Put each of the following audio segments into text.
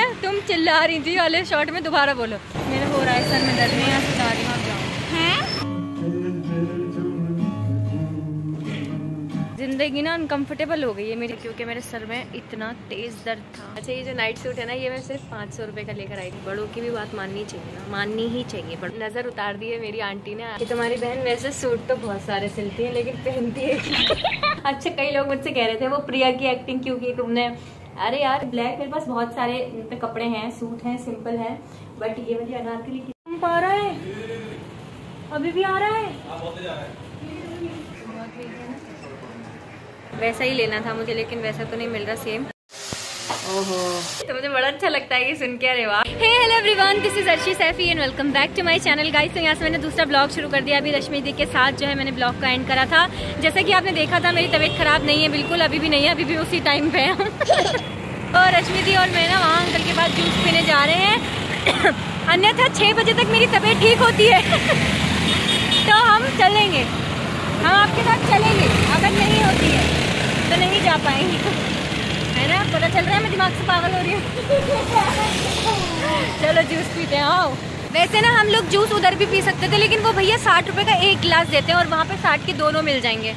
है तुम चिल्ला रही थी वाले शॉट में दोबारा बोलो। मेरे हो रहा है सर में दर्द नहीं यहाँ से जा रही हूँ ज़िंदगी ना अनकम्फर्टेबल हो गई है मेरी क्योंकि मेरे सर में इतना तेज दर्द था। अच्छा ये जो नाइट सूट है ना ये मैं सिर्फ़ पाँच सौ रुपये का लेकर आई थी। बड़ों की भी बात माननी चाहिए ना माननी ही चाहिए। बड़ नज़र उतार दी है मेरी आंटी ने। कि तुम्हारी बहन वैसे सूट तो बहुत सारे सिलती है लेकिन पहनती है अच्छा कई लोग मुझसे कह रहे थे वो प्रिया की एक्टिंग क्यों की तुमने? अरे यार ब्लैक मेरे पास बहुत सारे पे कपड़े हैं सूट हैं सिंपल हैं बट ये वाली अनारकली की आ रहा है। अभी भी आ रहा है। वैसा ही लेना था मुझे लेकिन वैसा तो नहीं मिल रहा सेम तो मुझे बड़ा अच्छा लगता है ये सुन के, अरे वाह। Hey hello everyone this is Arshi Saifi and welcome back to my channel guys तो यहाँ से मैंने दूसरा ब्लॉग शुरू कर दिया। अभी रश्मि दी के साथ जो है मैंने ब्लॉग का एंड करा था। जैसा कि आपने देखा था, मेरी तबीयत खराब नहीं है, बिल्कुल अभी भी नहीं है, अभी भी उसी टाइम पे है। और रश्मि दी और मैं ना वहाँ अंकल के पास जूस पीने जा रहे हैं। अन्यथा छः बजे तक मेरी तबीयत ठीक होती है। तो हम चलेंगे। हम आपके साथ चलेंगे अगर नहीं होती है तो नहीं जा पाएँगे। है ना? पता चल रहा है मैं दिमाग से पागल हो रही हूँ। चलो जूस पीते हैं आओ। वैसे ना हम लोग जूस उधर भी पी सकते थे लेकिन वो भैया साठ रुपए का एक गिलास देते हैं और वहाँ पे साठ के दोनों मिल जाएँगे।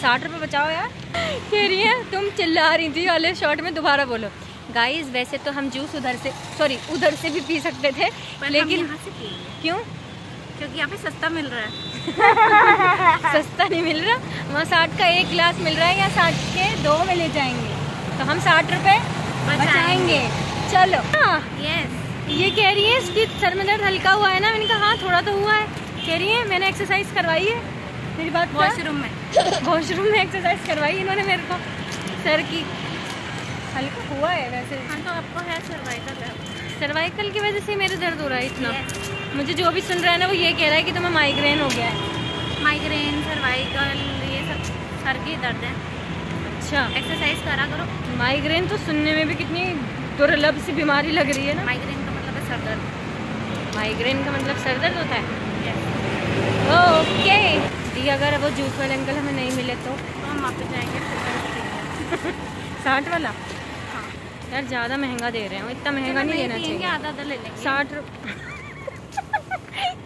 साठ रुपए बचाओ यार। कह रही है तुम चिल्ला रही थी वाले शॉर्ट में दोबारा बोलो। गाइस वैसे तो हम जूस उधर से सॉरी उधर से भी पी सकते थे लेकिन क्यों? क्योंकि यहाँ पे सस्ता मिल रहा है। सस्ता नहीं मिल रहा? वहाँ साठ का एक गिलास मिल रहा है या साठ के दो में ले जाएँगे। तो हम साठ रुपए बचाएँगे। चलो। हाँ। यस ये कह रही है इसकी सर में दर्द हल्का हुआ है ना? मैंने कहा हाँ थोड़ा तो हुआ है। कह रही है मैंने एक्सरसाइज करवाई है। मेरी बात वॉशरूम में। वॉशरूम में एक्सरसाइज करवाई इन्होंने मेरे को। सर की हल्का हुआ है वैसे। हाँ तो आपको है सर्वाइकल है सर्वाइकल की वजह से मेरे दर्द हो रहा है इतना। मुझे जो भी सुन रहा है ना वो ये कह रहा है कि तुम्हें माइग्रेन हो गया है। माइग्रेन सर्वाइकल ये सब सर की दर्द है। अच्छा। एक्सरसाइज करा करो। माइग्रेन तो सुनने में भी कितनी दुर्लभ सी बीमारी लग रही है ना? माइग्रेन का मतलब है सर दर्द। माइग्रेन का मतलब सर दर्द होता है? ओके दी अगर वो जूस वाले अंकल हमें नहीं मिले तो? तो हम वापस जाएँगे साठ वाला? हाँ। यार ज़्यादा महँगा दे रहे हो। इतना महँगा नहीं देना चाहिए। आधा आधा ले लेंगे। साठ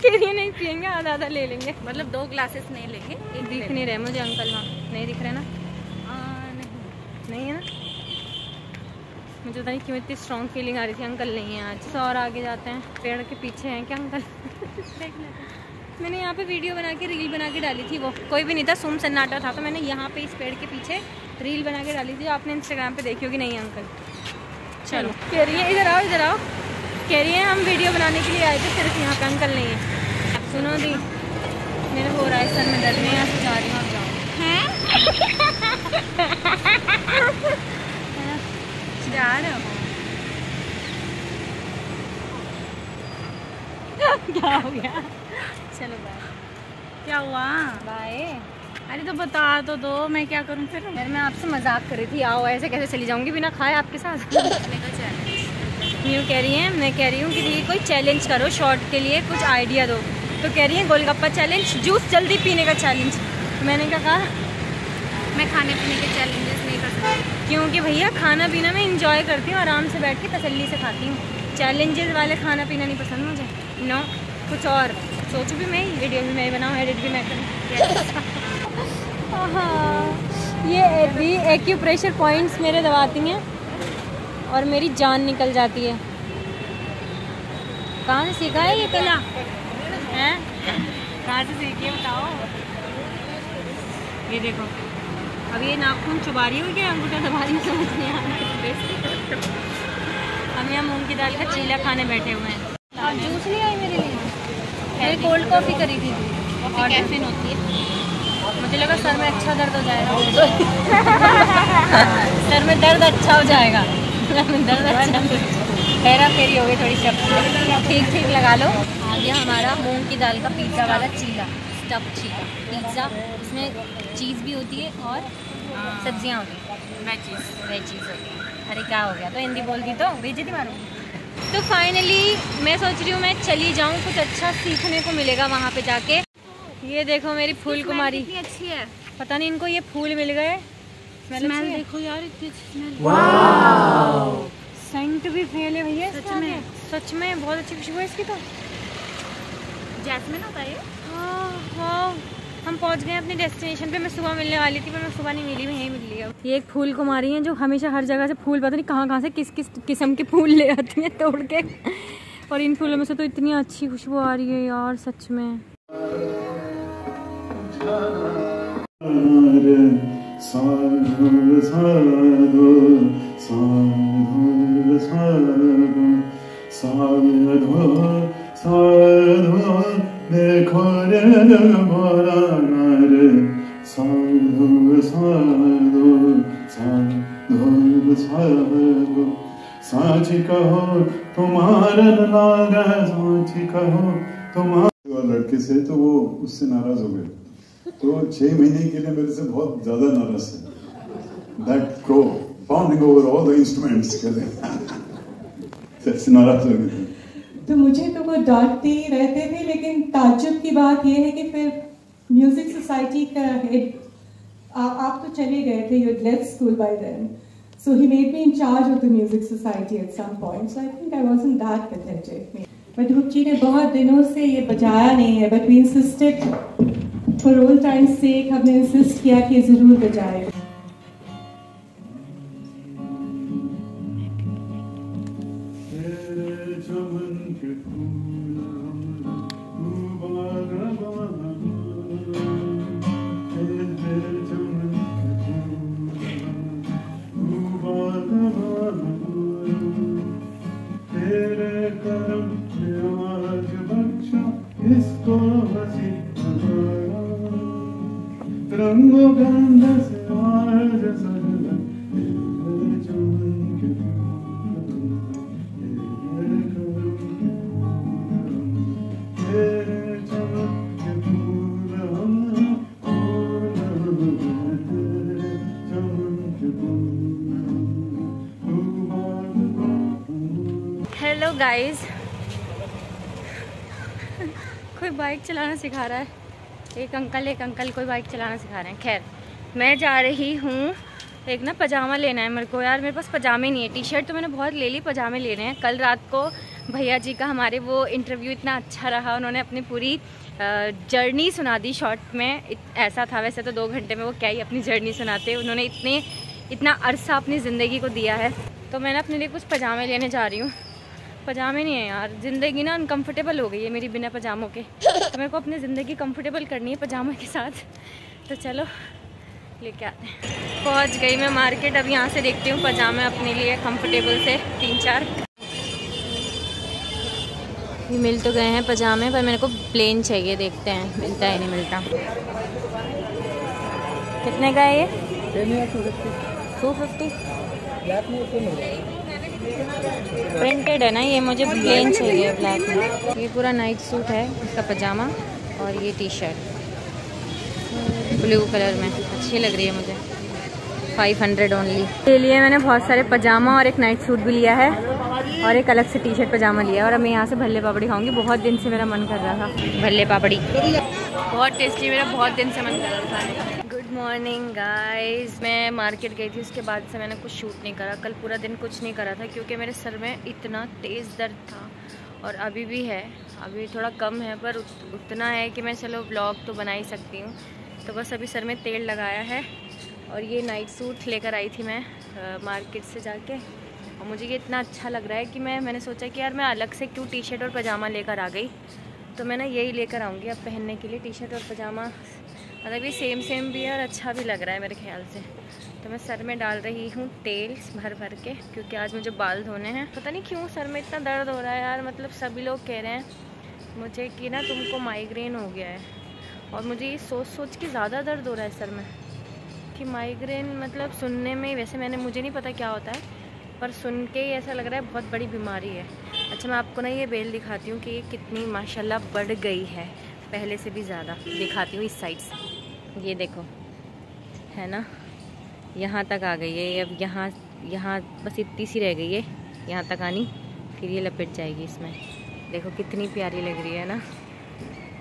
के लिए नहीं पियेंगे आधा आधा ले लेंगे। मतलब दो ग्लासेस नहीं लेंगे एक दिख नहीं रहे मुझे अंकल वहाँ नहीं दिख रहे ना? नहीं है ना? मुझे पता नहीं क्यों इतनी स्ट्रॉन्ग फीलिंग आ रही थी अंकल नहीं है आज। और आगे जाते हैं पेड़ के पीछे हैं क्या अंकल? देख लेते मैंने यहाँ पे वीडियो बना के रील बना के डाली थी वो। कोई भी नहीं था सुम सन्नाटा था तो मैंने यहाँ पे इस पेड़ के पीछे रील बना के डाली थी। आपने इंस्टाग्राम पे देखी होगी नहीं अंकल? चलो कह रही है इधर आओ इधर आओ। कह रही है हम वीडियो बनाने के लिए आए थे सिर्फ़ यहाँ पे अंकल नहीं है। सुनो दी मेरे हो रहा है सर में दर्द नहीं यहाँ से जा रही हूँ आप जाओ। हैं? क्या हो गया चलो बाय क्या हुआ? बाय अरे तो बता तो दो मैं क्या करूँ फिर? यार मैं आपसे मज़ाक कर रही थी। आओ ऐसे कैसे चली जाऊँगी बिना खाए आपके साथ? यूँ कह रही है मैं कह रही हूँ कि ये कोई चैलेंज करो शॉर्ट के लिए कुछ आइडिया दो। तो कह रही है गोलगप्पा चैलेंज जूस जल्दी पीने का चैलेंज मैंने क्या कहा? मैं खाने पीने के चैलेंजेस नहीं कर सकती। क्योंकि भैया, खाना पीना मैं इंजॉय करती हूँ, आराम से बैठ के तसल्ली से खाती हूँ। चैलेंजेस वाले खाना पीना नहीं पसंद मुझे। नो कुछ और। सोचू भी मैं वीडियो भी मैं बनाऊँ एडिट भी मैं करूँ। ये भी एक्यूप्रेशर पॉइंट्स मेरे दबाती हैं और मेरी जान निकल जाती है। कहाँ से सीखा है ये कला? हैं? कहाँ से सीखी है बताओ? ये देखो। अब ये नाखून चुबा रही हो क्या अंगूठा दबा रही समझ नहीं आ रहा हम यहाँ मूंग की दाल का चीला खाने बैठे हुए हैं। आप जूस नहीं आई मेरे लिए? मैंने कोल्ड कॉफ़ी करी थी। और कैफीन होती है। मुझे लगा सर में अच्छा दर्द हो जाएगा। सर में दर्द अच्छा हो जाएगा। दर्द अच्छा फेरा फेरी हो गई थोड़ी शब्द ठीक ठीक लगा लो। आ गया हमारा मूंग की दाल का पिज़्ज़ा वाला चीला। स्टफ़ चीला पिज़्ज़ा इसमें चीज़ भी होती है और सब्ज़ियाँ होती हैं। चीज़ वेजीज होती हैं। अरे क्या हो गया? तो हिंदी बोल दी तो। बेइज्जती मारो। तो फाइनली मैं सोच रही हूँ मैं चली जाऊँ कुछ अच्छा सीखने को मिलेगा वहाँ पे जाके। ये देखो मेरी फूल कुमारी अच्छी है। पता नहीं इनको ये फूल मिल गए। स्मेल है? देखो यार इतनी स्मेल सेंट बी फेल है भैया सच में? सच में बहुत अच्छी खुशबू है इसकी तो। जैस्मिन होता है हाँ हम पहुँच गए अपने डेस्टिनेशन पे। मैं सुबह मिलने वाली थी पर मैं सुबह नहीं मिली मैं यहीं मिल लिया ये एक फूल कुमारी है जो हमेशा हर जगह से फूल पता नहीं कहाँ कहाँ से किस किस किस्म के फूल ले आती हैं तोड़ के। और इन फूलों में से तो इतनी अच्छी खुशबू आ रही है यार सच में। साधु साधु साधु लड़के से तो वो उससे नाराज़ हो गए तो छह महीने के लिए मेरे से बहुत ज़्यादा नाराज़ है that crow pounding over all the instruments के लिए नाराज़ हो गए थे तो मुझे तो वो डांटते ही रहते थे, लेकिन ताज्जुब की बात यह है कि फिर म्यूज़िक सोसाइटी का हेड आप तो चले गए थे you left school by then so he made me in charge of the music society at some point I think I wasn't that pathetic but Ruchi ने बहुत दिनों से ये बजाया नहीं है but we insisted for all times sake हमने insist किया कि ज़रूर बजाएगा You. चलाना सिखा रहा है। एक अंकल एक अंकल, कोई बाइक चलाना सिखा रहे हैं। खैर, मैं जा रही हूँ। एक ना पजामा लेना है मेरे को। यार, मेरे पास पजामे नहीं है। टी शर्ट तो मैंने बहुत ले ली, पजामे लेने हैं। कल रात को भैया जी का हमारे वो इंटरव्यू इतना अच्छा रहा, उन्होंने अपनी पूरी जर्नी सुना दी शॉर्ट में। ऐसा था, वैसे तो दो घंटे में वो क्या ही अपनी जर्नी सुनाते। उन्होंने इतने, इतना अरसा अपनी ज़िंदगी को दिया है। तो मैं ना अपने लिए कुछ पजामे लेने जा रही हूँ। पजामे नहीं है यार। ज़िंदगी ना अनकम्फर्टेबल हो गई है मेरी बिना पजामों के। तो मेरे को अपनी ज़िंदगी कंफर्टेबल करनी है पजामों के साथ। तो चलो लेके आते हैं। पहुँच गई मैं मार्केट अब यहाँ से देखती हूँ पजामे अपने लिए कंफर्टेबल से तीन चार ये मिल तो गए हैं पजामे पर मेरे को प्लेन चाहिए देखते हैं। मिलता है नहीं मिलता। कितने का है ये? टू फिफ्टी प्रिंटेड है ना, ये मुझे प्लेन चाहिए ब्लैक में। ये पूरा नाइट सूट है, इसका पजामा और ये टी शर्ट ब्लू कलर में, अच्छी लग रही है मुझे। 500 हंड्रेड ओनली के लिए मैंने बहुत सारे पजामा और एक नाइट सूट भी लिया है और एक अलग से टी शर्ट पजामा लिया और अब मैं यहाँ से भल्ले पापड़ी खाऊँगी, बहुत दिन से मेरा मन कर रहा था। भल्ले पापड़ी। बहुत टेस्टी मेरा बहुत दिन से मन कर रहा था। गुड मॉर्निंग गाइस मैं मार्केट गई थी उसके बाद से मैंने कुछ शूट नहीं करा। कल पूरा दिन कुछ नहीं करा था क्योंकि मेरे सर में इतना तेज़ दर्द था और अभी भी है। अभी थोड़ा कम है पर उत, उतना है कि मैं चलो ब्लॉग तो बना ही सकती हूँ। तो बस अभी सर में तेल लगाया है और ये नाइट सूट लेकर आई थी मैं आ, मार्केट से जाके। और मुझे ये इतना अच्छा लग रहा है कि मैं मैंने सोचा कि यार मैं अलग से क्यों टी शर्ट और पजामा लेकर आ गई। तो मैं ना यही लेकर आऊँगी अब पहनने के लिए टी शर्ट और पजामा मतलब ये सेम सेम भी है और अच्छा भी लग रहा है मेरे ख्याल से। तो मैं सर में डाल रही हूँ तेल भर भर के, क्योंकि आज मुझे बाल धोने हैं। पता नहीं क्यों सर में इतना दर्द हो रहा है यार मतलब सभी लोग कह रहे हैं मुझे कि ना तुमको माइग्रेन हो गया है। और मुझे ये सोच सोच के ज़्यादा दर्द हो रहा है सर में, कि माइग्रेन मतलब सुनने में, वैसे मैंने, मुझे नहीं पता क्या होता है, पर सुन के ही ऐसा लग रहा है बहुत बड़ी बीमारी है। अच्छा मैं आपको ना ये बेल दिखाती हूँ कि ये कितनी माशाल्लाह बढ़ गई है, पहले से भी ज़्यादा दिखाती हूँ इस साइड से। ये देखो, है ना? यहाँ तक आ गई है अब यहाँ यहाँ बस इतनी सी रह गई है, यहाँ तक आनी, फिर ये लपेट जाएगी इसमें। देखो कितनी प्यारी लग रही है ना?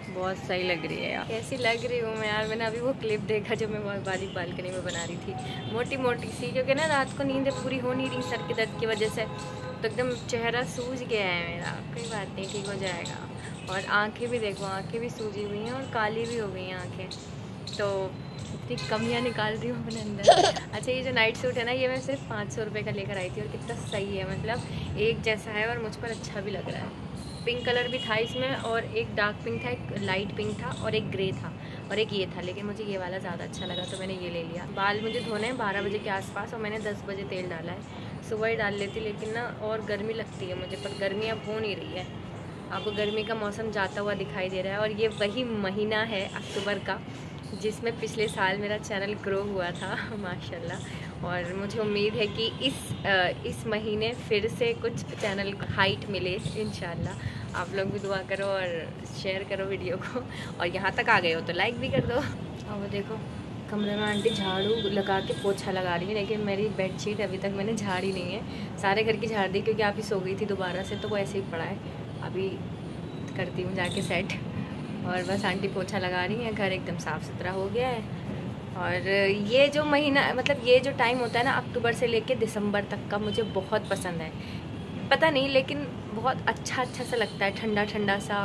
बहुत सही लग रही है यार। कैसी लग रही हूँ मैं यार, मैंने अभी वो क्लिप देखा जो मैं बाली बालकनी में बना रही थी। मोटी मोटी सी, क्योंकि ना रात को नींद पूरी हो नहीं रही सर के दर्द की वजह से। तो एकदम चेहरा सूज गया है मेरा, कोई बात नहीं, ठीक हो जाएगा। और आँखें भी देखो, आँखें भी सूजी हुई हैं और काली भी हो गई हैं आँखें। तो इतनी कमियाँ निकाल रही हूँ अपने अंदर। अच्छा ये जो नाइट सूट है ना, ये मैं सिर्फ़ पाँच सौ रुपये का लेकर आई थी और कितना सही है मतलब एक जैसा है और मुझ पर अच्छा भी लग रहा है। पिंक कलर भी था इसमें और एक डार्क पिंक था, एक लाइट पिंक था और एक ग्रे था और एक ये था, लेकिन मुझे ये वाला ज़्यादा अच्छा लगा तो मैंने ये ले लिया। बाल मुझे धोने हैं बारह बजे के आसपास और मैंने दस बजे तेल डाला है। सुबह ही डाल लेती, लेकिन ना और गर्मी लगती है मुझे, पर गर्मी अब हो नहीं रही है। आपको गर्मी का मौसम जाता हुआ दिखाई दे रहा है और ये वही महीना है अक्टूबर का। जिसमें पिछले साल मेरा चैनल ग्रो हुआ था, माशाल्लाह। और मुझे उम्मीद है कि इस इस महीने फिर से कुछ चैनल हाइट मिले इन आप लोग भी दुआ करो और शेयर करो वीडियो को। और यहाँ तक आ गए हो तो लाइक भी कर दो। और देखो, कमरे में आंटी झाड़ू लगा के पोछा लगा रही है। लेकिन मेरी बेडशीट अभी तक मैंने झाड़ी नहीं है। सारे घर की झाड़ दी, क्योंकि आप ही सो गई थी दोबारा से तो वो ऐसे ही पड़ा है। अभी करती हूँ जाके सेट और बस आंटी पोछा लगा रही हैं, घर एकदम साफ़ सुथरा हो गया है। और ये जो महीना मतलब ये जो टाइम होता है ना, अक्टूबर से लेके दिसंबर तक का मुझे बहुत पसंद है। पता नहीं, लेकिन बहुत अच्छा अच्छा सा लगता है ठंडा ठंडा सा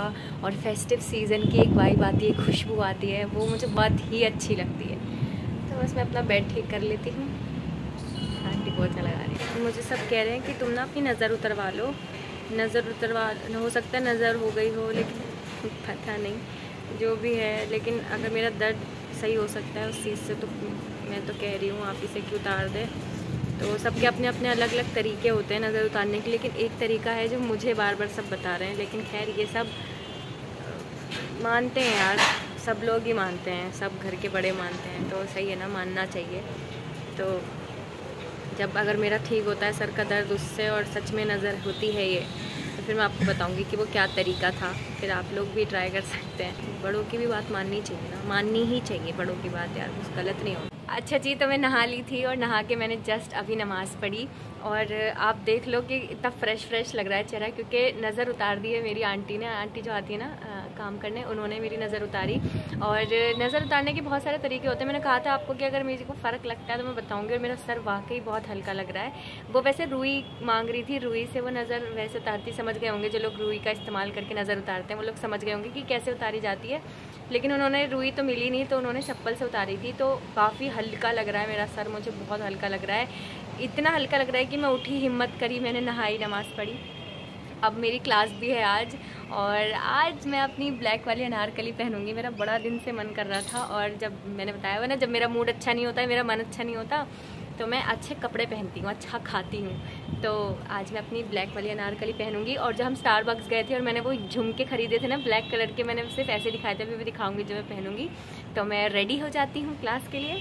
और फेस्टिव सीज़न की एक वाइब आती है, खुशबू आती है, वो मुझे बहुत ही अच्छी लगती है। तो बस मैं अपना बेड ठीक कर लेती हूँ। आंटी पोछा लगा रही है। मुझे सब कह रहे हैं कि तुम ना अपनी नज़र उतरवा लो। नज़र उतरवा, हो सकता है नज़र हो गई हो, लेकिन पता नहीं, जो भी है। लेकिन अगर मेरा दर्द सही हो सकता है उस चीज़ से तो मैं तो कह रही हूँ, आप इसे क्यों उतार दें। तो सबके अपने अपने अलग अलग तरीके होते हैं नज़र उतारने के, लेकिन एक तरीका है जो मुझे बार बार सब बता रहे हैं। लेकिन खैर, ये सब मानते हैं यार, सब लोग ही मानते हैं, सब घर के बड़े मानते हैं तो सही है ना, मानना चाहिए। तो जब अगर मेरा ठीक होता है, सर का दर्द उससे और सच में नज़र होती है ये तो फिर मैं आपको बताऊँगी कि वो क्या तरीका था। फिर आप लोग भी ट्राई कर सकते हैं। बड़ों की भी बात माननी चाहिए ना। माननी ही चाहिए बड़ों की बात यार, कुछ गलत नहीं हो अच्छा जी तो मैं नहा ली थी और नहा के मैंने जस्ट अभी नमाज़ पढ़ी। और आप देख लो कि इतना फ्रेश फ्रेश लग रहा है चेहरा, क्योंकि नज़र उतार दी है मेरी आंटी ने। आंटी जो आती है ना काम करने, उन्होंने मेरी नज़र उतारी। और नज़र उतारने के बहुत सारे तरीके होते हैं। मैंने कहा था आपको कि अगर मेरे को फ़र्क लगता है तो मैं बताऊँगी और मेरा सर वाकई बहुत हल्का लग रहा है। वो वैसे रुई मांग रही थी, रुई से वो नज़र वैसे उतारती समझ गए होंगे। जो लोग रुई का इस्तेमाल करके नज़र उतारते हैं, वो लोग समझ गए होंगे कि कैसे उतारी जाती है। लेकिन उन्होंने रुई तो मिली नहीं तो उन्होंने चप्पल से उतारी थी। तो काफ़ी हल्का लग रहा है मेरा सर, मुझे बहुत हल्का लग रहा है। इतना हल्का लग रहा है कि मैं उठी हिम्मत करी, मैंने नहाई, नमाज़ पढ़ी। अब मेरी क्लास भी है आज और आज मैं अपनी ब्लैक वाली अनारकली पहनूँगी। मेरा बड़ा दिन से मन कर रहा था और जब मैंने बताया हुआ ना, जब मेरा मूड अच्छा नहीं होता है मेरा मन अच्छा नहीं होता तो मैं अच्छे कपड़े पहनती हूँ अच्छा खाती हूँ। तो आज मैं अपनी ब्लैक वाली अनारकली पहनूँगी और जब हम स्टार बक्स गए थे और मैंने वो झुमके खरीदे थे ना ब्लैक कलर के, मैंने सिर्फ़ ऐसे दिखाए थे, अभी भी दिखाऊँगी जब मैं पहनूँगी। तो मैं रेडी हो जाती हूँ क्लास के लिए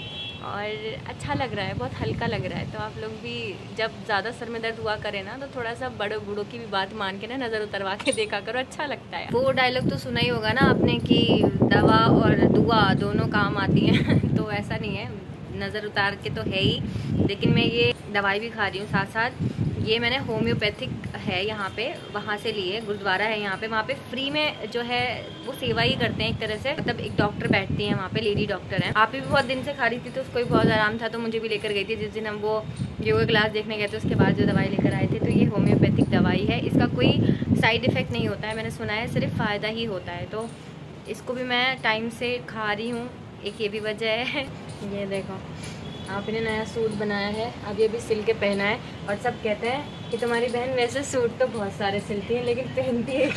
और अच्छा लग रहा है, बहुत हल्का लग रहा है। तो आप लोग भी जब ज़्यादा सर में दर्द हुआ करे ना तो थोड़ा सा बड़े बूढ़ों की भी बात मान के ना नज़र उतरवा के देखा करो अच्छा लगता है। वो डायलॉग तो सुना ही होगा ना आपने कि दवा और दुआ दोनों काम आती हैं तो ऐसा नहीं है। नज़र उतार के तो है ही, लेकिन मैं ये दवाई भी खा रही हूँ साथ साथ ये मैंने होम्योपैथिक है यहाँ पे, वहाँ से लिए, गुरुद्वारा है यहाँ पे। वहाँ पे फ्री में जो है, वो सेवा ही करते हैं एक तरह से। मतलब एक डॉक्टर बैठती हैं वहाँ पे लेडी डॉक्टर हैं। आप भी बहुत दिन से खा रही थी तो उसको भी बहुत आराम था तो मुझे भी लेकर गई थी। जिस दिन हम वो योगा क्लास देखने गए थे, उसके बाद जो दवाई लेकर आए थे तो ये होम्योपैथिक दवाई है। इसका कोई साइड इफ़ेक्ट नहीं होता है, मैंने सुना है, सिर्फ़ फ़ायदा ही होता है। तो इसको भी मैं टाइम से खा रही हूँ, एक ये भी वजह है। ये देखो। आपने नया सूट बनाया है अब ये भी सिल के पहना है और सब कहते हैं कि तुम्हारी बहन वैसे सूट तो बहुत सारे सिलती है लेकिन पहनती है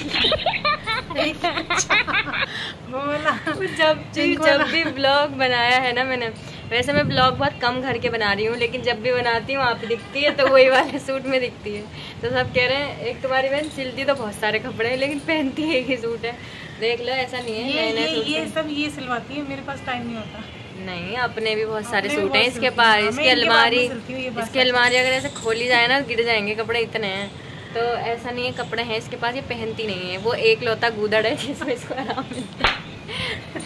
बोला। जब भी जब भी ब्लॉग बनाया है ना मैंने वैसे मैं ब्लॉग बहुत कम घर के बना रही हूँ लेकिन जब भी बनाती हूँ आप दिखती है तो वही वाले सूट में दिखती है। तो सब कह रहे हैं एक तुम्हारी बहन सिलती तो बहुत सारे कपड़े हैं लेकिन पहनती है ही सूट है। देख लो ऐसा नहीं है ये, ये, ये सब ये सिलवाती है मेरे पास टाइम नहीं होता। नहीं अपने भी बहुत सारे सूट हैं। इसके पास इसकी अलमारी इसकी अलमारी अगर ऐसे खोली जाए ना गिर जाएँगे कपड़े इतने हैं। तो ऐसा नहीं है कपड़े हैं इसके पास ये पहनती नहीं है। वो एक लौता गूदड़ है जिसमें इसको आराम मिलता है।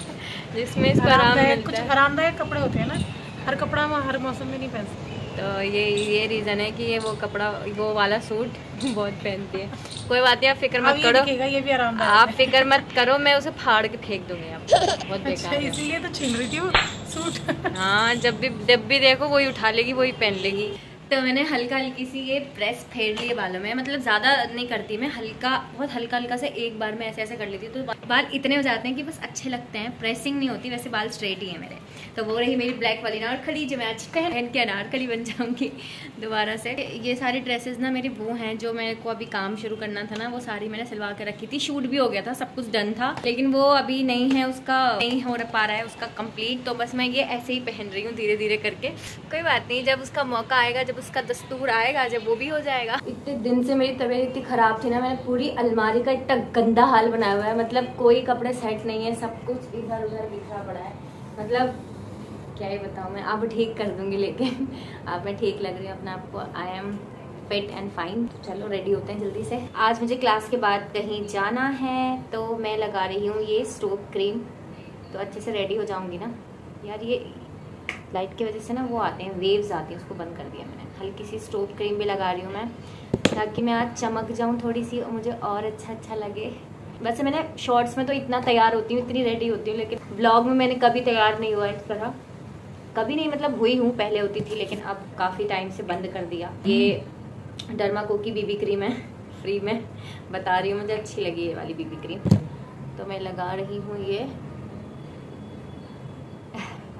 जिसमें इसको आराम मिलता है। कुछ आरामदायक कपड़े होते हैं ना। हर कपड़ा हर मौसम में नहीं पहन सकते तो ये ये रीज़न है कि ये वो कपड़ा वो वाला सूट बहुत पहनती है। कोई बात नहीं आप फ़िक्र मत करो। ये भी आराम आप फ़िक्र मत करो मैं उसे फाड़ के फेंक दूँगी आप बहुत बेकार अच्छा, इसलिए तो छीन रही थी वो सूट हाँ जब भी जब भी देखो वही उठा लेगी वही पहन लेगी। तो मैंने हल्का हल्की सी ये प्रेस फेर लिए बालों में। मतलब ज़्यादा नहीं करती मैं हल्का बहुत हल्का हल्का से एक बार में ऐसे ऐसे कर लेती हूँ। तो बाल इतने हो जाते हैं कि बस अच्छे लगते हैं। प्रेसिंग नहीं होती वैसे बाल स्ट्रेट ही है मेरे। तो वो रही मेरी ब्लैक वाली नारकली जो मैं आज पहन के अनारकली बन जाऊँगी दोबारा से। ये सारी ड्रेसेस ना मेरी वो हैं, जो मेरे को अभी काम शुरू करना था ना, वो सारी मैंने सिलवा के रखी थी। शूट भी हो गया था, सब कुछ डन था, लेकिन वो अभी नहीं है, उसका नहीं हो पा रहा है, उसका कंप्लीट तो बस मैं ये ऐसे ही पहन रही हूँ धीरे धीरे करके। कोई बात नहीं, जब उसका मौका आएगा, जब उसका दस्तूर आएगा, जब वो भी हो जाएगा। इतने दिन से मेरी तबीयत इतनी ख़राब थी ना, मैंने पूरी अलमारी का इतना गंदा हाल बनाया हुआ है। मतलब कोई कपड़े सेट नहीं है, सब कुछ इधर उधर बिखरा पड़ा है। मतलब क्या ही बताऊँ, मैं अब ठीक कर दूँगी लेकिन अब मैं ठीक लग रही हूँ अपने आप को। I am fit and fine चलो रेडी होते हैं जल्दी से। आज मुझे क्लास के बाद कहीं जाना है तो मैं लगा रही हूँ ये स्टोव क्रीम तो अच्छे से रेडी हो जाऊँगी ना। यार, ये लाइट की वजह से ना वो आते हैं वेव्स आती हैं, उसको बंद कर दिया मैंने। हल्की सी स्टोव क्रीम भी लगा रही हूँ मैं, ताकि मैं आज चमक जाऊँ थोड़ी सी और मुझे और अच्छा अच्छा लगे। वैसे मैंने शॉर्ट्स में तो इतना तैयार होती हूँ, इतनी रेडी होती हूँ, लेकिन ब्लॉग में मैंने कभी तैयार नहीं हुआ इस तरह। कभी नहीं मतलब हुई हूँ, पहले होती थी, लेकिन अब काफ़ी टाइम से बंद कर दिया। ये डर्माको की बीबी क्रीम है फ्री में, बता रही हूँ, मुझे अच्छी लगी ये वाली बीबी क्रीम तो मैं लगा रही हूँ ये,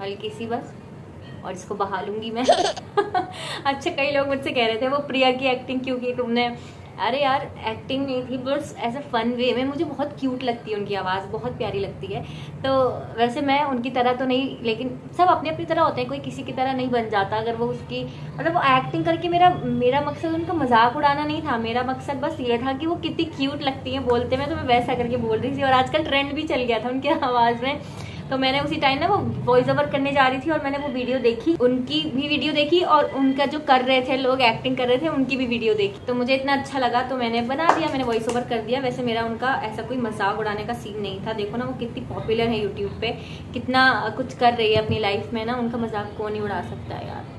हल्की सी बस, और इसको बहा लूँगी मैं। अच्छा कई लोग मुझसे कह रहे थे, वो प्रिया की एक्टिंग क्यों की? तुमने अरे यार एक्टिंग नहीं थी, बस एज ऐसे फन वे में मुझे बहुत क्यूट लगती है उनकी आवाज़, बहुत प्यारी लगती है। तो वैसे मैं उनकी तरह तो नहीं, लेकिन सब अपनी अपनी तरह होते हैं, कोई किसी की तरह नहीं बन जाता अगर वो उसकी मतलब वो एक्टिंग करके मेरा मेरा मकसद उनका मज़ाक उड़ाना नहीं था। मेरा मकसद बस ये था कि वो कितनी क्यूट लगती है बोलते, में तो मैं वैसा करके बोल रही थी। और आजकल ट्रेंड भी चल गया था उनकी आवाज़ में। तो मैंने उसी टाइम ना वो वॉइस ओवर करने जा रही थी और मैंने वो वीडियो देखी, उनकी भी वीडियो देखी और उनका जो कर रहे थे, लोग एक्टिंग कर रहे थे, उनकी भी वीडियो देखी। तो मुझे इतना अच्छा लगा तो मैंने बना दिया, मैंने वॉइस ओवर कर दिया। वैसे मेरा उनका ऐसा कोई मज़ाक उड़ाने का सीन नहीं था। देखो ना वो कितनी पॉपुलर है यूट्यूब पे, कितना कुछ कर रही है अपनी लाइफ में ना, उनका मज़ाक कौन नहीं उड़ा सकता है यार।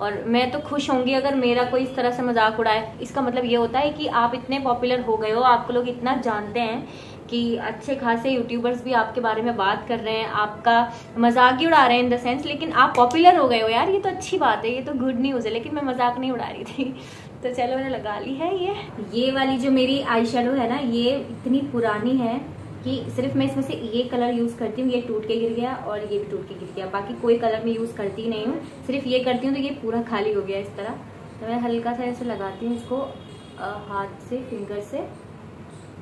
और मैं तो खुश होंगी अगर मेरा कोई इस तरह से मज़ाक उड़ाए। इसका मतलब ये होता है कि आप इतने पॉपुलर हो गए हो, आपको लोग इतना जानते हैं कि अच्छे खासे यूट्यूबर्स भी आपके बारे में बात कर रहे हैं, आपका मज़ाक ही उड़ा रहे हैं इन द सेंस लेकिन आप पॉपुलर हो गए हो यार, ये तो अच्छी बात है, ये तो गुड न्यूज़ है, लेकिन मैं मज़ाक नहीं उड़ा रही थी। तो चलो, मैंने लगा ली है ये। ये वाली जो मेरी आई है ना, ये इतनी पुरानी है कि सिर्फ़ मैं इसमें से ये कलर यूज़ करती हूँ, ये टूट के गिर गया और ये भी टूट के गिर गया। बाकी कोई कलर मैं यूज़ करती नहीं हूँ, सिर्फ़ ये करती हूँ तो ये पूरा खाली हो गया इस तरह। तो मैं हल्का सा ऐसे लगाती हूँ इसको हाथ से फिंगर से।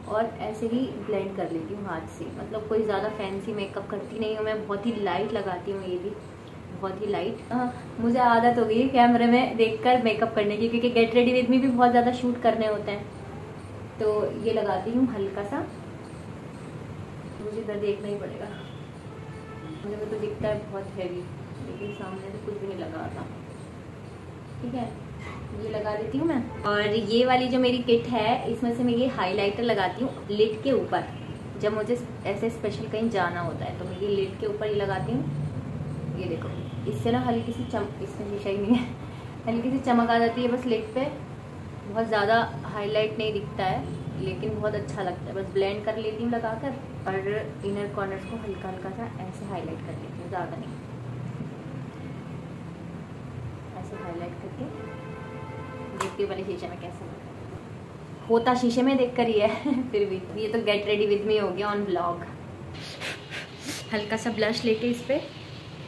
और ऐसे ही ब्लेंड कर लेती हूँ हाथ से। मतलब कोई ज़्यादा फैंसी मेकअप करती नहीं हूँ, मैं बहुत ही लाइट लगाती हूँ ये भी। बहुत ही लाइट मुझे आदत हो गई है कैमरे में देखकर मेकअप करने की, क्योंकि गेट रेडी विद मी भी बहुत ज़्यादा शूट करने होते हैं। तो ये लगाती हूँ हल्का सा। मुझे इधर देखना ही पड़ेगा। मुझे तो दिखता है बहुत हैवी लेकिन सामने से कुछ भी नहीं लगा ठीक है? ये लगा देती हूँ मैं। और ये वाली जो मेरी किट है, इसमें से मैं ये हाइलाइटर लगाती हूँ लिट के ऊपर। जब मुझे ऐसे स्पेशल कहीं जाना होता है तो मैं ये लिट के ऊपर ही लगाती हूँ। ये देखो, इससे ना हल्की सी चम, इसमें शीशा ही नहीं है। हल्की सी चमक आ जाती है बस लिट पे। बहुत ज़्यादा हाईलाइट नहीं दिखता है, लेकिन बहुत अच्छा लगता है। बस ब्लेंड कर लेती हूँ लगाकर, और इनर कॉर्नर्स को हल्का हल्का सा ऐसे हाईलाइट कर लेती हूँ, ज़्यादा नहीं। ऐसे हाईलाइट करके। देखती हूँ पहले शीशे में कैसे होता शीशे में देख कर ही है फिर भी। ये तो गेट रेडी विद मी हो गया ऑन ब्लॉग हल्का सा ब्लश लेके इस पर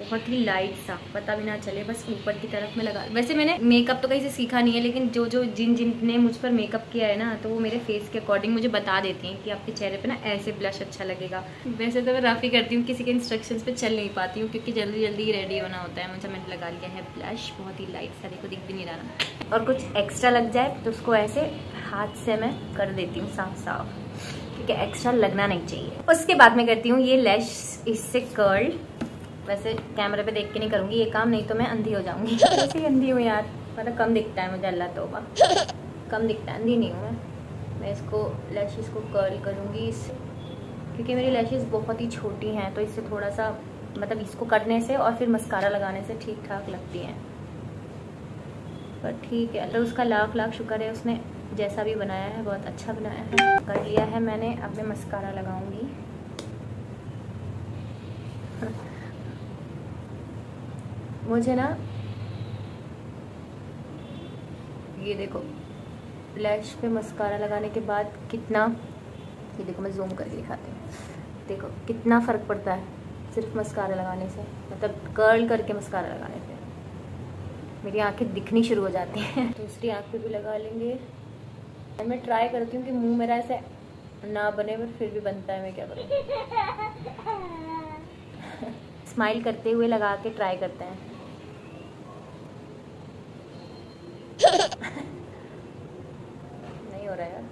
बहुत ही लाइट सा, पता भी ना चले, बस ऊपर की तरफ़ में लगा वैसे मैंने मेकअप तो कहीं से सीखा नहीं है, लेकिन जो जो जिन जिन ने मुझ पर मेकअप किया है ना तो वो मेरे फेस के अकॉर्डिंग मुझे बता देती हैं कि आपके चेहरे पे ना ऐसे ब्लश अच्छा लगेगा। वैसे तो मैं राफी करती हूँ, किसी के इंस्ट्रक्शन पे चल नहीं पाती हूँ, क्योंकि जल्दी जल्दी रेडी होना होता है। मुझे मैंने लगा लिया है ब्लश बहुत ही लाइट सा, देखो, दिख भी नहीं रहा और कुछ एक्स्ट्रा लग जाए तो उसको ऐसे हाथ से मैं कर देती हूँ साफ़ साफ़। क्योंकि एक्स्ट्रा लगना नहीं चाहिए। उसके बाद मैं करती हूँ, ये लैश इससे कर्ल वैसे कैमरे पे देख के नहीं करूँगी ये काम नहीं तो मैं अंधी हो जाऊँगी। वैसे ही अंधी हूँ यार? मतलब कम दिखता है मुझे अल्लाह तोबा। कम दिखता है अंधी नहीं हूँ मैं। मैं इसको लैशेज़ को कर्ल करूँगी इस क्योंकि मेरी लैशेज़ बहुत ही छोटी हैं तो इससे थोड़ा सा मतलब इसको करने से और फिर मस्कारा लगाने से ठीक ठाक लगती हैं। पर ठीक है तो उसका लाख लाख शुक्र है उसने जैसा भी बनाया है बहुत अच्छा बनाया है। कर लिया है मैंने अब मैं मस्कारा लगाऊँगी। मुझे ना ये देखो लैश पे मस्कारा लगाने के बाद कितना, ये देखो मैं जूम करके दिखाती हूँ। देखो, कितना फ़र्क पड़ता है सिर्फ़ मस्कारा लगाने से मतलब कर्ल करके मस्कारा लगाने से मेरी आँखें दिखनी शुरू हो जाती हैं। दूसरी आँख पे भी लगा लेंगे। मैं ट्राई करती हूँ कि मुँह मेरा ऐसे ना बने, पर फिर भी बनता है, मैं क्या करूँ? स्माइल करते हुए लगा के ट्राई करते हैं रहा यार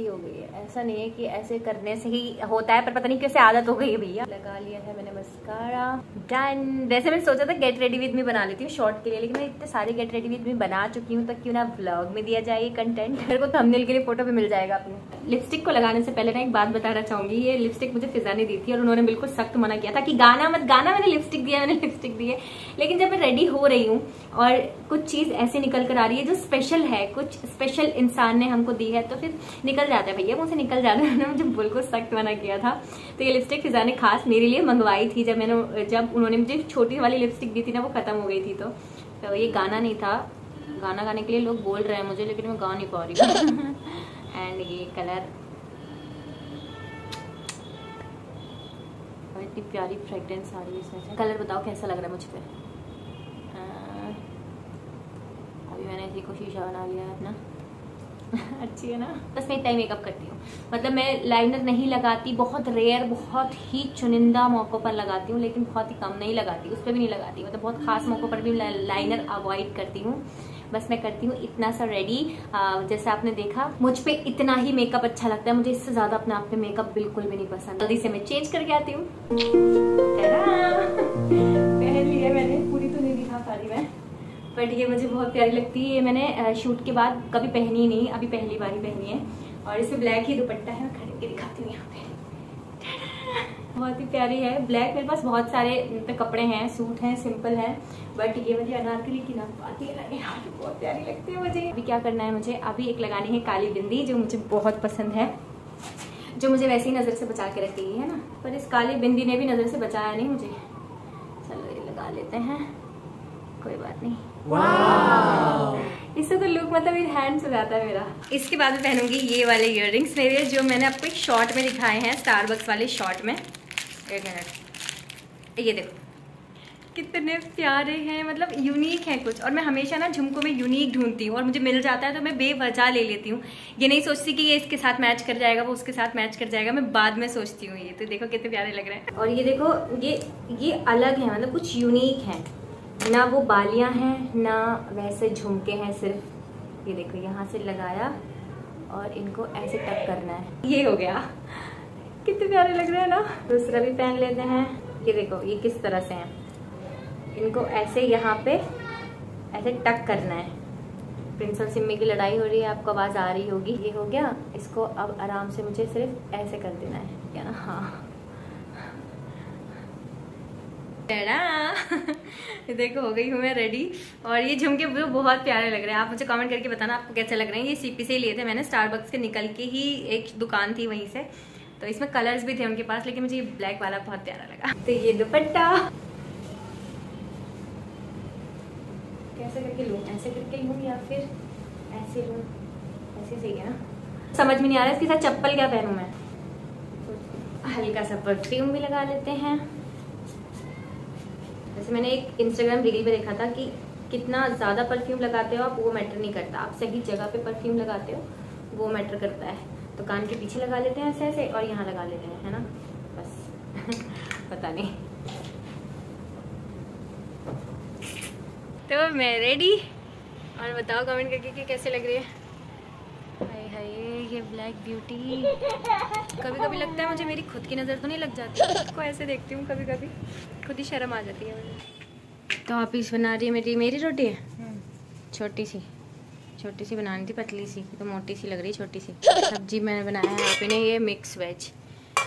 ही हो गई है। ऐसा नहीं है कि ऐसे करने से ही होता है, पर पता नहीं कैसे आदत हो गई है भैया। लगा लिया है मैंने मस्कारा। डन वैसे मैंने सोचा था गेट रेडी विद मी बना लेती हूँ शॉर्ट के लिए, लेकिन मैं इतने सारे गेट रेडी विद मी बना चुकी हूँ तो क्यों ना ब्लॉग में दिया जाए कंटेंट मेरे को थंबनेल के लिए फ़ोटो भी मिल जाएगा अपने। लिपस्टिक को लगाने से पहले ना एक बात बताना चाहूँगी ये लिपस्टिक मुझे फिजा ने दी थी और उन्होंने बिल्कुल सख्त मना किया था कि गाना मत गाना मैंने लिपस्टिक दिया मैंने लिपस्टिक दी है। लेकिन जब मैं रेडी हो रही हूँ और कुछ चीज़ ऐसी निकल कर आ रही है जो स्पेशल है कुछ स्पेशल इंसान ने हमको दी है तो फिर निकल जाता है। भैया मुझसे निकल जाता है उन्होंने मुझे बिल्कुल सख्त मना किया था। तो ये लिपस्टिक फिजा ने खास मेरे लिए मंगवाई थी जब मैंने जब उन्होंने मुझे छोटी वाली लिपस्टिक दी थी ना वो खत्म हो गई थी तो, तो ये गाना नहीं था। गाना गाने के लिए लोग बोल रहे हैं मुझे लेकिन मैं गा नहीं पा रही एंड ये कलर और इतनी प्यारी फ्रेगरेंस आ रही है इसमें से। कलर बताओ कैसा लग रहा है मुझ पर अभी मैंने इसी को शीशा बना लिया है अपना। अच्छी है ना? बस मैं इतना ही मेकअप करती हूँ। मतलब मैं लाइनर नहीं लगाती बहुत रेयर बहुत ही चुनिंदा मौक़ों पर लगाती हूँ लेकिन बहुत ही कम नहीं लगाती उस पर भी नहीं लगाती। मतलब बहुत खास मौक़ों पर भी लाइनर अवॉइड करती हूँ। बस मैं करती हूँ, इतना सा रेडी जैसे आपने देखा, मुझ पर इतना ही मेकअप अच्छा लगता है, मुझे इससे ज़्यादा अपने आप में मेकअप बिल्कुल भी नहीं पसंद। जल्दी से मैं चेंज करके आती हूँ। मैंने, पूरी तो नहीं दिखा बट ये मुझे बहुत प्यारी लगती है। ये मैंने शूट के बाद कभी पहनी नहीं, अभी पहली बार ही पहनी है। और इसमें ब्लैक ही दुपट्टा है, मैं खड़े के दिखाती हूँ यहाँ पे। बहुत ही प्यारी है। ब्लैक मेरे पास बहुत सारे कपड़े हैं सूट हैं सिंपल है बट ये मुझे अनारकली की ना पाती है। बहुत प्यारी लगती है मुझे। अभी क्या करना है मुझे? अभी एक लगानी है काली बिंदी जो मुझे बहुत पसंद है जो मुझे वैसे ही नज़र से बचा के रखती है ना? पर इस काली बिंदी ने भी नज़र से बचाया नहीं मुझे। चलो ये लगा लेते हैं। कोई बात नहीं। इससे तो लुक मतलब हैंड से जाता है मेरा। इसके बाद मैं पहनूँगी ये वाले इयर मेरे जो मैंने आपको एक शॉर्ट में दिखाए हैं स्टारबक्स वाले शॉर्ट में। एक मिनट। ये देखो। कितने प्यारे हैं मतलब यूनिक है कुछ। और मैं हमेशा ना झुमको में यूनिक ढूंढती हूँ और मुझे मिल जाता है तो मैं बेवजह ले लेती हूँ। ये नहीं सोचती कि ये इसके साथ मैच कर जाएगा, वो उसके साथ मैच कर जाएगा। मैं बाद में सोचती हूँ ये। तो देखो कितने प्यारे लग रहे हैं। और ये देखो, ये ये अलग है मतलब कुछ यूनिक है। ना वो बालियाँ हैं, ना वैसे झुमके हैं सिर्फ़। ये देखो, यहाँ से लगाया और इनको ऐसे टक करना है। ये हो गया। कितने प्यारे लग रहे हैं ना? दूसरा भी पहन लेते हैं। ये देखो, ये किस तरह से हैं। इनको ऐसे यहाँ पे ऐसे टक करना है। प्रिंस और सिम्मी की लड़ाई हो रही है, आपको आवाज़ आ रही होगी। ये हो गया। इसको अब आराम से मुझे सिर्फ़ ऐसे कर देना है। क्या? ना हाँ देखो, हो गई हूँ मैं रेडी और ये झुमके बहुत प्यारे लग रहे हैं। आप मुझे कमेंट करके बताना, आपको कैसे लग रहे हैं? ये सीपी से ही लिए थे मैंने स्टारबक्स के निकल के ही एक दुकान थी वहीं से। तो इसमें कलर्स भी थे उनके पास लेकिन मुझे ये ब्लैक वाला बहुत प्यारा लगा। तो ये दुपट्टा। कैसे करके लूँ? ऐसे करके लूँ या फिर ऐसे लूँ? ऐसे सही है ना? समझ में नहीं आ रहा है इसके साथ चप्पल क्या पहनूँ मैं? हल्का सा परफ्यूम भी लगा लेते हैं। जैसे मैंने एक इंस्टाग्राम रील पे देखा था कि कितना ज़्यादा परफ्यूम लगाते हो आप वो मैटर नहीं करता। आप सही जगह पे परफ्यूम लगाते हो वो मैटर करता है। तो कान के पीछे लगा लेते हैं ऐसे ऐसे और यहाँ लगा लेते हैं है ना? बस। पता नहीं। तो मैं रेडी और बताओ कमेंट करके कि कैसे लग रही है? हाय हाय ये ब्लैक ब्यूटी कभी कभी लगता है मुझे मेरी खुद की नज़र तो नहीं लग जाती। खुद को ऐसे देखती हूँ कभी कभी खुद ही शर्म आ जाती है मुझे। तो आप इस बना रही है मेरी मेरी रोटी? है हम्म। छोटी सी। छोटी सी बनानी थी पतली सी तो मोटी सी लग रही है छोटी सी। सब्ज़ी मैंने बनाया है आप इन्हें ये मिक्स वेज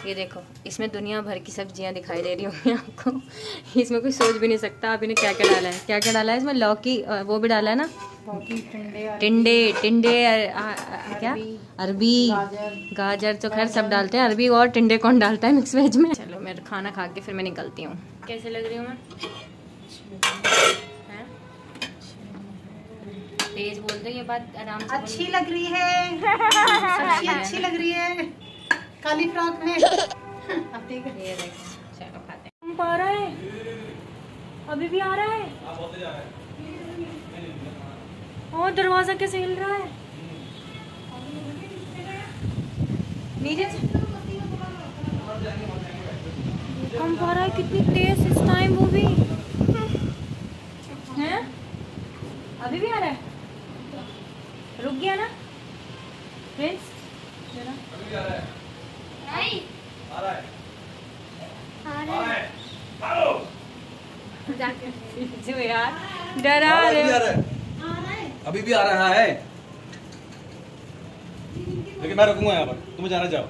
ये देखो इसमें दुनिया भर की सब्ज़ियाँ दिखाई दे रही होंगी आपको। इसमें कोई सोच भी नहीं सकता आप इन्हें क्या क्या डाला है। क्या क्या डाला है इसमें? लौकी वो भी डाला है ना? टिंडे टिंडे क्या? अरबी। गाजर। तो खैर सब डालते हैं अरबी और टिंडे कौन डालता है मिक्स वेज में? चलो मैं खाना खा के फिर मैं निकलती हूँ। कैसे लग रही हूँ मैं तेज बोल दो ये बात आराम से अच्छी लग रही है। सब्ज़ी अच्छी लग रही है। काली फ्रॉक में अब ठीक है। ये देखो चलो खाते हैं। आ रहा है। अभी भी आ रहा है। और दरवाज़ा कैसे हिल रहा है? नीचे कंप आ रहा है कितनी तेज इस टाइम वो भी। हैं? अभी भी आ रहा है? गया ना? फ्रेंड्स जरा। जो यार डरा अभी भी आ रहे रहा है। अभी भी आ रहा है लेकिन मैं रुकूँगा यहाँ पर। तुम जाना जाओ।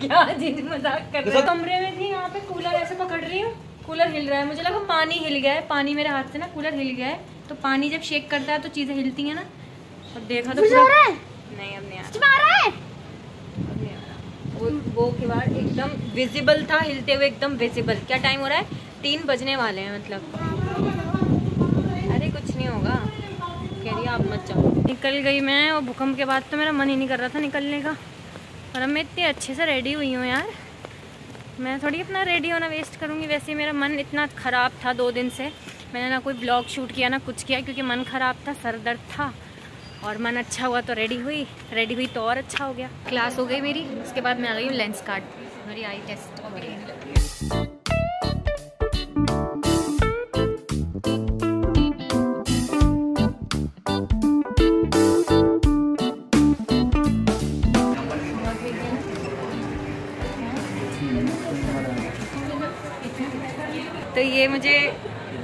क्या जीत मज़ाक कर रहे हो? कमरे में थी यहाँ पे कूलर ऐसे पकड़ रही हूँ। कूलर हिल रहा है। मुझे लगा पानी हिल गया है। पानी मेरे हाथ से ना कूलर हिल गया है। तो पानी जब शेक करता है तो चीज़ें हिलती हैं ना। और देखा तो पूरा नहीं अब नहीं आ रहा। अब नहीं आ रहा। वो वो किवाड़ एकदम विजिबल था हिलते हुए एकदम विजिबल क्या टाइम हो रहा है? तीन बजने वाले हैं मतलब। अरे कुछ नहीं होगा। कह रही आप मत जाओ। निकल गई मैं और भूकंप के बाद तो मेरा मन ही नहीं कर रहा था निकलने का। और अब मैं इतनी अच्छे से रेडी हुई हूँ यार। मैं थोड़ी अपना रेडी होना वेस्ट करूँगी। वैसे ही मेरा मन इतना ख़राब था दो दिन से। मैंने ना कोई ब्लॉग शूट किया ना कुछ किया क्योंकि मन ख़राब था सर दर्द था। और मन अच्छा हुआ तो रेडी हुई रेडी हुई तो और अच्छा हो गया। क्लास हो गई मेरी उसके बाद मैं आ गई हूँ लेंस कार्ड मेरी आई टेस्ट हो गई। तो ये मुझे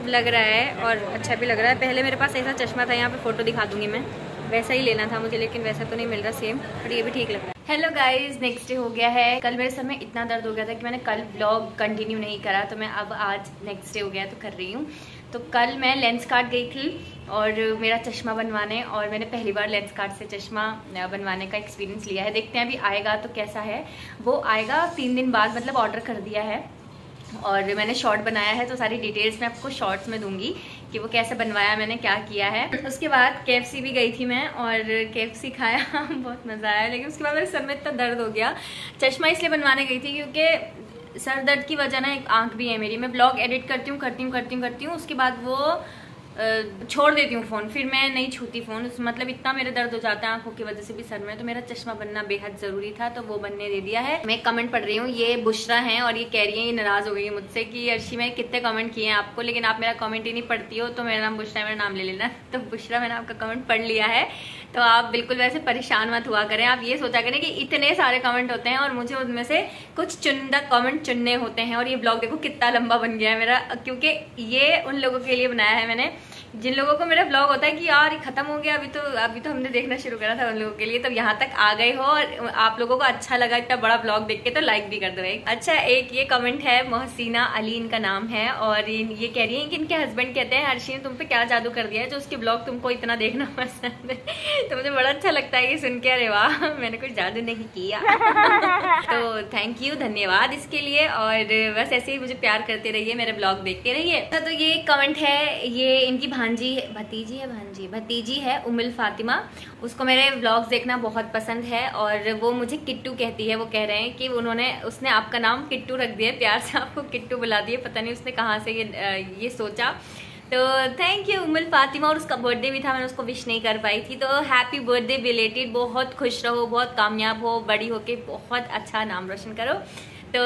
लग रहा है, और अच्छा भी लग रहा है। पहले मेरे पास ऐसा चश्मा था, यहाँ पे फ़ोटो दिखा दूँगी मैं। वैसा ही लेना था मुझे, लेकिन वैसा तो नहीं मिल रहा सेम पर ये भी ठीक लग रहा है। हेलो गाइस नेक्स्ट डे हो गया है। कल मेरे समय इतना दर्द हो गया था कि मैंने कल ब्लॉग कंटिन्यू नहीं करा तो मैं अब आज नेक्स्ट डे हो गया तो कर रही हूँ। तो कल मैं लेंस कार्ड गई थी और मेरा चश्मा बनवाने, और मैंने पहली बार लेंस कार्ड से चश्मा बनवाने का एक्सपीरियंस लिया है। देखते हैं अभी आएगा तो कैसा है। वो आएगा तीन दिन बाद मतलब ऑर्डर कर दिया है। और मैंने शॉर्ट बनाया है तो सारी डिटेल्स मैं आपको शॉर्ट्स में दूँगी कि वो कैसे बनवाया, मैंने क्या किया है। उसके बाद के भी गई थी मैं और के खाया, बहुत मज़ा आया। लेकिन उसके बाद मेरे सर में इतना दर्द हो गया। चश्मा इसलिए बनवाने गई थी क्योंकि सर दर्द की वजह ना एक आँख भी है मेरी। मैं ब्लॉग एडिट करती हूँ करती हूँ करती हूँ करती हूँ। उसके बाद वो छोड़ देती हूँ फ़ोन। फिर मैं नहीं छूती फ़ोन। मतलब इतना मेरे दर्द हो जाता है आँखों की वजह से भी सर में। तो मेरा चश्मा बनना बेहद ज़रूरी था तो वो बनने दे दिया है। मैं कमेंट पढ़ रही हूँ, ये बुशरा है और ये कह रही है, ये नाराज़ हो गई है मुझसे कि, अर्शी, मैं कितने कमेंट किए हैं आपको? लेकिन आप मेरा कमेंट ही नहीं पढ़ती हो तो मेरा नाम बुशरा मेरा नाम ले लेना। तो बुशरा मैंने आपका कमेंट पढ़ लिया है। तो आप बिल्कुल वैसे परेशान मत हुआ करें। आप ये सोचा करें कि इतने सारे कमेंट होते हैं और मुझे उनमें से कुछ चुनिंदा कमेंट चुनने होते हैं। और ये ब्लॉग देखो कितना लंबा बन गया है मेरा, क्योंकि ये उन लोगों के लिए बनाया है मैंने। जिन लोगों को मेरा ब्लॉग होता है कि यार खत्म हो गया, अभी तो अभी तो हमने देखना शुरू करा था उन लोगों के लिए तो यहाँ तक आ गए हो और आप लोगों को अच्छा लगा इतना बड़ा ब्लॉग देख के तो लाइक भी कर दो एक। अच्छा एक ये कमेंट है, मोहसीना अली, इनका नाम है, और ये कह रही है कि इनके हस्बैंड कहते हैं, हर्षी ने तुम पे क्या जादू कर दिया है जो उसके ब्लॉग तुमको इतना देखना पसंद है? तो मुझे बड़ा अच्छा लगता है ये सुन के, अरे वाह, मैंने कुछ जादू नहीं किया। तो थैंक यू धन्यवाद इसके लिए, और बस ऐसे ही मुझे प्यार करते रहिए, मेरे ब्लॉग देखते रहिए। तो ये कमेंट है, ये इनकी भांजी भतीजी है, भांजी। भतीजी है उमिल फातिमा। उसको मेरे ब्लॉग्स देखना बहुत पसंद है और वो मुझे किट्टू कहती है। वो कह रहे हैं कि उन्होंने, उसने आपका नाम किट्टू रख दिया प्यार से आपको किट्टू बुला दिए पता नहीं उसने कहाँ से ये ये सोचा। तो थैंक यू उमिल फातिमा। और उसका बर्थडे भी था। मैंने उसको विश नहीं कर पाई थी। तो हैप्पी बर्थडे बिलेटेड बहुत खुश रहो, बहुत कामयाब हो, बड़ी होके। बहुत अच्छा नाम रोशन करो। तो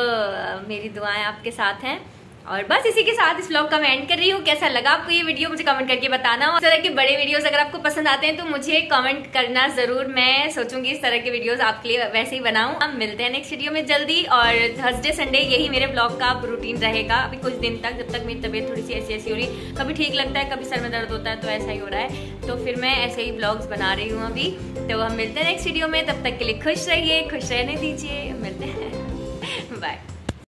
मेरी दुआएँ आपके साथ हैं। और बस इसी के साथ इस ब्लॉग का मैं एंड कर रही हूँ। कैसा लगा आपको ये वीडियो मुझे कमेंट करके बताना। और इस तरह के बड़े वीडियोस अगर आपको पसंद आते हैं तो मुझे कमेंट करना ज़रूर। मैं सोचूँगी इस तरह के वीडियोस आपके लिए वैसे ही बनाऊँ। हम मिलते हैं नेक्स्ट वीडियो में जल्दी। और थर्सडे संडे यही मेरे ब्लॉग का रूटीन रहेगा। अभी कुछ दिन तक, जब तक मेरी तबीयत थोड़ी सी ऐसी ऐसी हो रही कभी ठीक लगता है, कभी सर में दर्द होता है तो ऐसा ही हो रहा है। तो फिर मैं ऐसे ही ब्लॉग्स बना रही हूँ अभी। तो हम मिलते हैं नेक्स्ट वीडियो में। तब तक के लिए खुश रहिए, खुश रहने दीजिए। मिलते हैं।